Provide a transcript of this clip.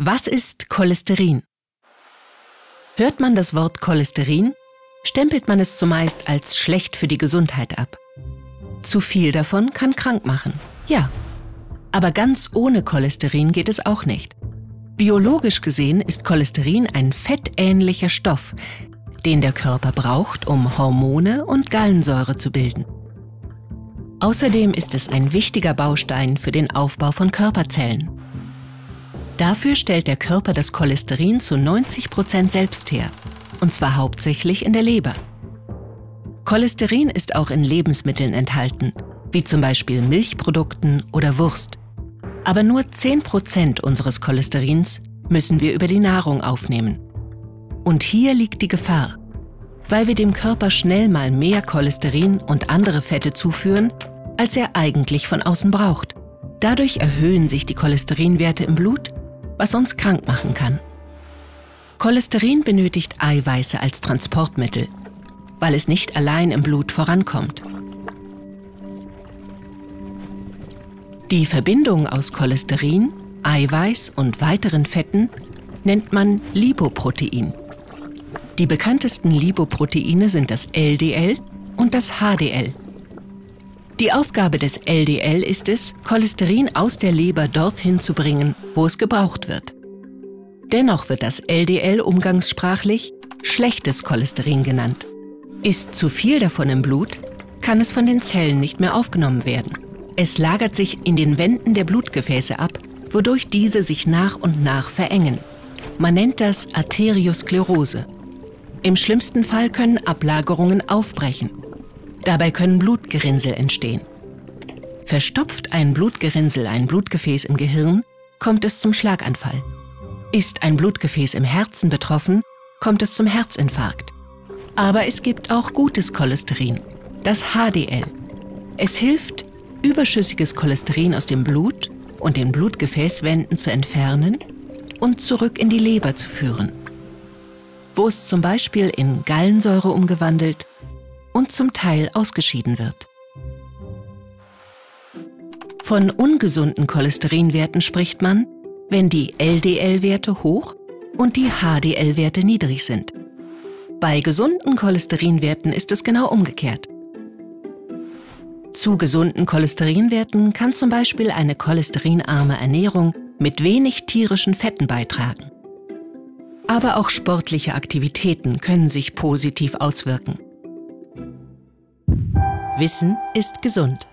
Was ist Cholesterin? Hört man das Wort Cholesterin, stempelt man es zumeist als schlecht für die Gesundheit ab. Zu viel davon kann krank machen, ja. Aber ganz ohne Cholesterin geht es auch nicht. Biologisch gesehen ist Cholesterin ein fettähnlicher Stoff, den der Körper braucht, um Hormone und Gallensäure zu bilden. Außerdem ist es ein wichtiger Baustein für den Aufbau von Körperzellen. Dafür stellt der Körper das Cholesterin zu 90 Prozent selbst her, und zwar hauptsächlich in der Leber. Cholesterin ist auch in Lebensmitteln enthalten, wie zum Beispiel Milchprodukten oder Wurst. Aber nur 10 Prozent unseres Cholesterins müssen wir über die Nahrung aufnehmen. Und hier liegt die Gefahr. Weil wir dem Körper schnell mal mehr Cholesterin und andere Fette zuführen, als er eigentlich von außen braucht. Dadurch erhöhen sich die Cholesterinwerte im Blut was uns krank machen kann. Cholesterin benötigt Eiweiße als Transportmittel, weil es nicht allein im Blut vorankommt. Die Verbindung aus Cholesterin, Eiweiß und weiteren Fetten nennt man Lipoprotein. Die bekanntesten Lipoproteine sind das LDL und das HDL. Die Aufgabe des LDL ist es, Cholesterin aus der Leber dorthin zu bringen, wo es gebraucht wird. Dennoch wird das LDL umgangssprachlich schlechtes Cholesterin genannt. Ist zu viel davon im Blut, kann es von den Zellen nicht mehr aufgenommen werden. Es lagert sich in den Wänden der Blutgefäße ab, wodurch diese sich nach und nach verengen. Man nennt das Arteriosklerose. Im schlimmsten Fall können Ablagerungen aufbrechen. Dabei können Blutgerinnsel entstehen. Verstopft ein Blutgerinnsel ein Blutgefäß im Gehirn, kommt es zum Schlaganfall. Ist ein Blutgefäß im Herzen betroffen, kommt es zum Herzinfarkt. Aber es gibt auch gutes Cholesterin, das HDL. Es hilft, überschüssiges Cholesterin aus dem Blut und den Blutgefäßwänden zu entfernen und zurück in die Leber zu führen, wo es zum Beispiel in Gallensäure umgewandelt und zum Teil ausgeschieden wird. Von ungesunden Cholesterinwerten spricht man, wenn die LDL-Werte hoch und die HDL-Werte niedrig sind. Bei gesunden Cholesterinwerten ist es genau umgekehrt. Zu gesunden Cholesterinwerten kann zum Beispiel eine cholesterinarme Ernährung mit wenig tierischen Fetten beitragen. Aber auch sportliche Aktivitäten können sich positiv auswirken. Wissen ist gesund.